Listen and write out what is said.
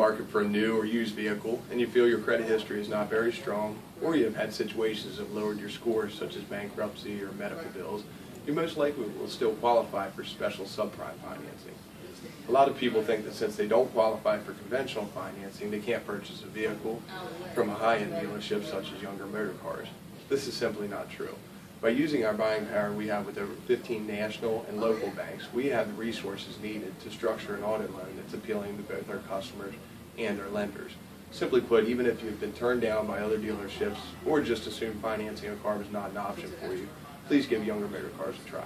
market for a new or used vehicle and you feel your credit history is not very strong or you have had situations that have lowered your scores such as bankruptcy or medical bills, you most likely will still qualify for special subprime financing. A lot of people think that since they don't qualify for conventional financing, they can't purchase a vehicle from a high-end dealership such as Younger Motorcars. This is simply not true. By using our buying power we have with over 15 national and local banks, we have the resources needed to structure an audit loan that's appealing to both our customers and our lenders. Simply put, even if you've been turned down by other dealerships or just assume financing a car was not an option for you, please give Younger Motorcars a try.